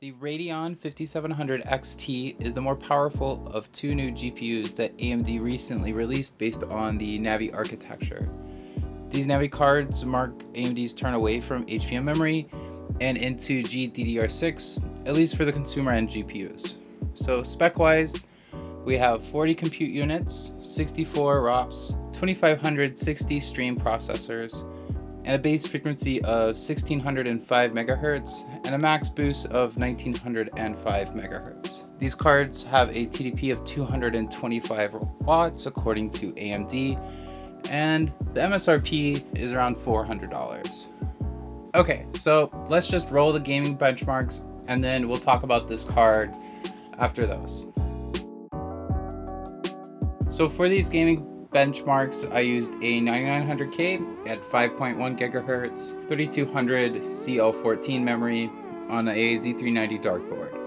The Radeon 5700 XT is the more powerful of two new GPUs that AMD recently released based on the Navi architecture. These Navi cards mark AMD's turn away from HBM memory and into GDDR6, at least for the consumer end GPUs. So spec-wise, we have 40 compute units, 64 ROPs, 2560 stream processors, and a base frequency of 1605 MHz and a max boost of 1905 MHz. These cards have a TDP of 225 watts according to AMD, and the MSRP is around $400. Okay, so let's just roll the gaming benchmarks and then we'll talk about this card after those. So for these gaming benchmarks, I used a 9900K at 5.1 gigahertz, 3200 CL14 memory on a a Z390 Dark board.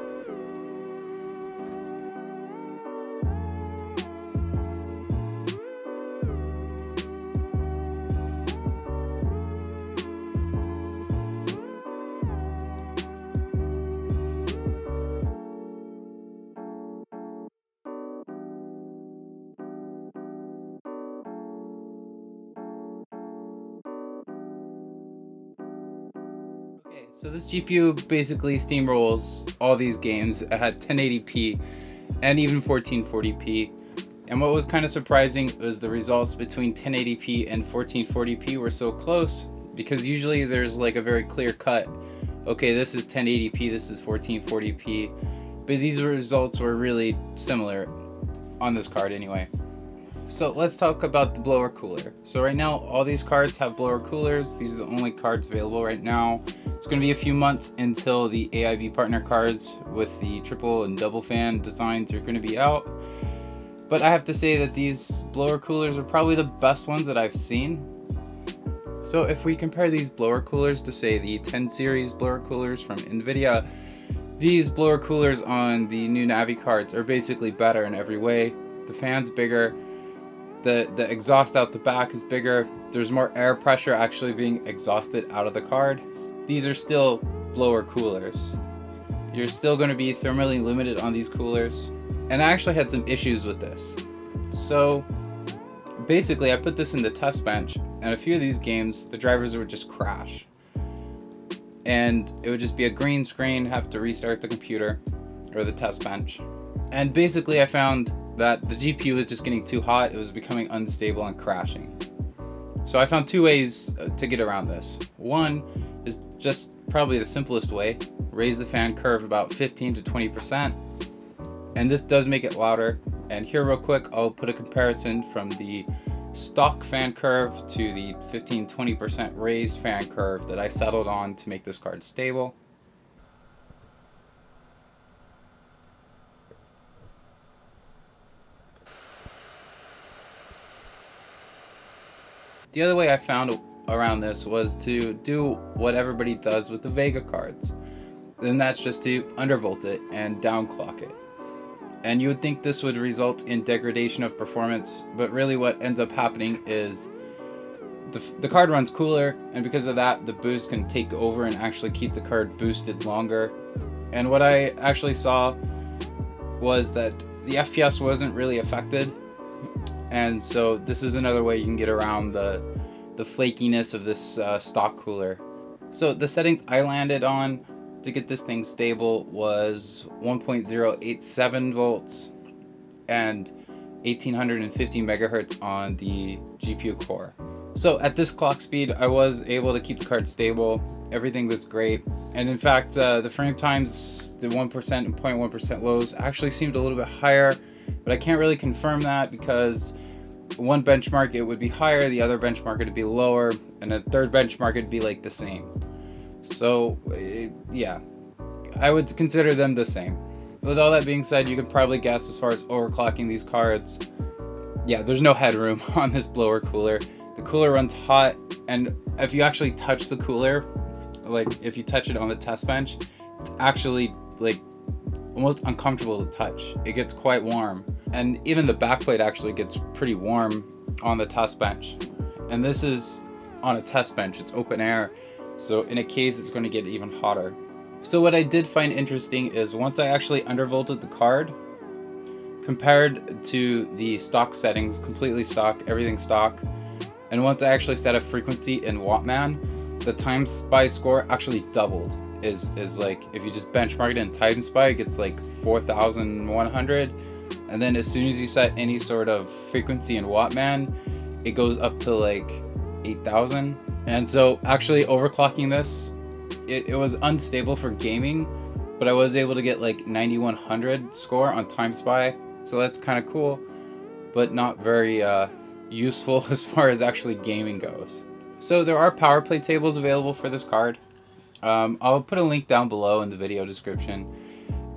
So this GPU basically steamrolls all these games at 1080p and even 1440p. And what was kind of surprising was the results between 1080p and 1440p were so close because usually there's like a very clear cut. Okay, this is 1080p, this is 1440p. But these results were really similar on this card anyway. So let's talk about the blower cooler. So right now, all these cards have blower coolers. These are the only cards available right now. It's going to be a few months until the AIB partner cards with the triple and double fan designs are going to be out. But I have to say that these blower coolers are probably the best ones that I've seen. So if we compare these blower coolers to say the 10 series blower coolers from NVIDIA, these blower coolers on the new Navi cards are basically better in every way. The fan's bigger, the, the exhaust out the back is bigger. There's more air pressure actually being exhausted out of the card. These are still blower coolers. You're still going to be thermally limited on these coolers. And I actually had some issues with this. So basically I put this in the test bench and a few of these games the drivers would just crash. And it would just be a green screen, have to restart the computer or the test bench. And basically I found that the GPU was just getting too hot, it was becoming unstable and crashing. So I found two ways uh, to get around this. One is just probably the simplest way, raise the fan curve about 15 to 20%, and this does make it louder. And here real quick, I'll put a comparison from the stock fan curve to the 15-20% raised fan curve that I settled on to make this card stable. The other way I found around this was to do what everybody does with the Vega cards. And that's just to undervolt it and downclock it. And you would think this would result in degradation of performance, but really what ends up happening is the, the card runs cooler, and because of that, the boost can take over and actually keep the card boosted longer. And what I actually saw was that the FPS wasn't really affected and so this is another way you can get around the, the flakiness of this uh, stock cooler. So the settings I landed on to get this thing stable was 1.087 volts and 1850 megahertz on the GPU core. So at this clock speed, I was able to keep the card stable. Everything was great. And in fact, uh, the frame times, the 1% and 0.1% lows actually seemed a little bit higher, but I can't really confirm that because one benchmark it would be higher, the other benchmark it would be lower, and a third benchmark it'd be like the same. So, it, yeah, I would consider them the same. With all that being said, you can probably guess as far as overclocking these cards. Yeah, there's no headroom on this blower cooler. The cooler runs hot, and if you actually touch the cooler, like if you touch it on the test bench, it's actually like almost uncomfortable to touch. It gets quite warm and even the backplate actually gets pretty warm on the test bench. And this is on a test bench, it's open air, so in a case it's going to get even hotter. So what I did find interesting is once I actually undervolted the card, compared to the stock settings, completely stock, everything stock, and once I actually set a frequency in Wattman, the time spy score actually doubled. Is is like if you just benchmark it in time spy, it gets like 4,100, and then as soon as you set any sort of frequency in Wattman, it goes up to like 8,000. And so actually overclocking this, it, it was unstable for gaming, but I was able to get like 9100 score on Time Spy, so that's kind of cool, but not very uh, useful as far as actually gaming goes. So there are power play tables available for this card. Um, I'll put a link down below in the video description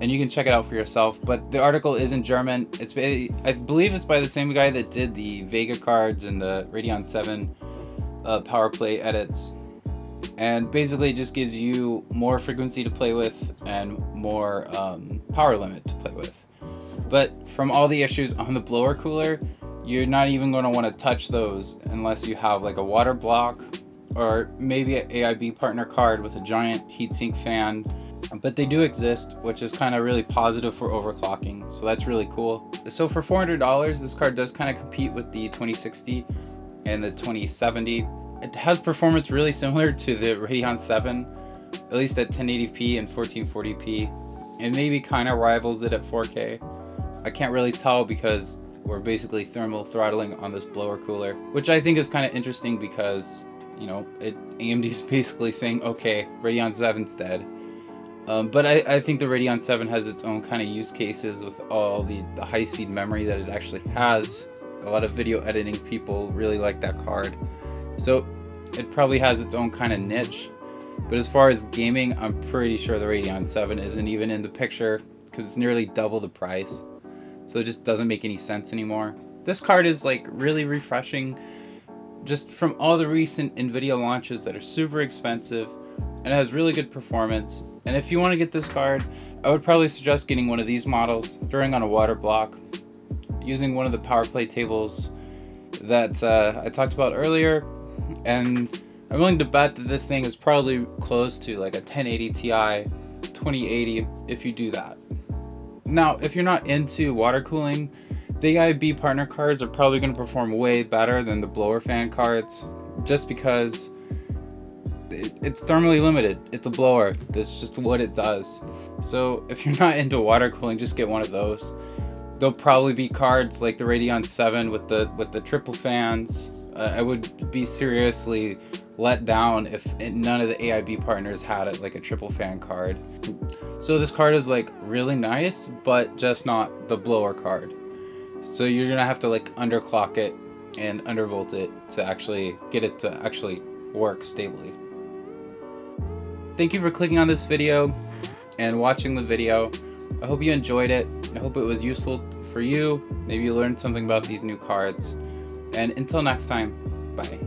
and you can check it out for yourself. But the article is in German. It's I believe it's by the same guy that did the Vega cards and the Radeon 7 uh, power play edits. And basically, just gives you more frequency to play with and more um, power limit to play with. But from all the issues on the blower cooler, you're not even going to want to touch those unless you have like a water block or maybe an AIB partner card with a giant heatsink fan but they do exist, which is kind of really positive for overclocking. So that's really cool. So for $400, this card does kind of compete with the 2060 and the 2070. It has performance really similar to the Radeon 7, at least at 1080p and 1440p, and maybe kind of rivals it at 4K. I can't really tell because we're basically thermal throttling on this blower cooler, which I think is kind of interesting because, you know, it AMD's basically saying, okay, Radeon 7's dead um, but I, I, think the Radeon 7 has its own kind of use cases with all the, the high speed memory that it actually has. A lot of video editing people really like that card. So it probably has its own kind of niche. But as far as gaming, I'm pretty sure the Radeon 7 isn't even in the picture because it's nearly double the price. So it just doesn't make any sense anymore. This card is like really refreshing just from all the recent NVIDIA launches that are super expensive and it has really good performance. And if you want to get this card, I would probably suggest getting one of these models, throwing on a water block, using one of the power play tables that uh, I talked about earlier, and I'm willing to bet that this thing is probably close to like a 1080 Ti 2080 if you do that. Now, if you're not into water cooling, the AIB partner cards are probably going to perform way better than the blower fan cards just because it's thermally limited. It's a blower. That's just what it does. So if you're not into water cooling, just get one of those. There'll probably be cards like the Radeon 7 with the with the triple fans. Uh, I would be seriously let down if none of the AIB partners had it like a triple fan card. So this card is like really nice, but just not the blower card. So you're gonna have to like underclock it and undervolt it to actually get it to actually work stably. Thank you for clicking on this video and watching the video. I hope you enjoyed it. I hope it was useful for you. Maybe you learned something about these new cards. And until next time, bye.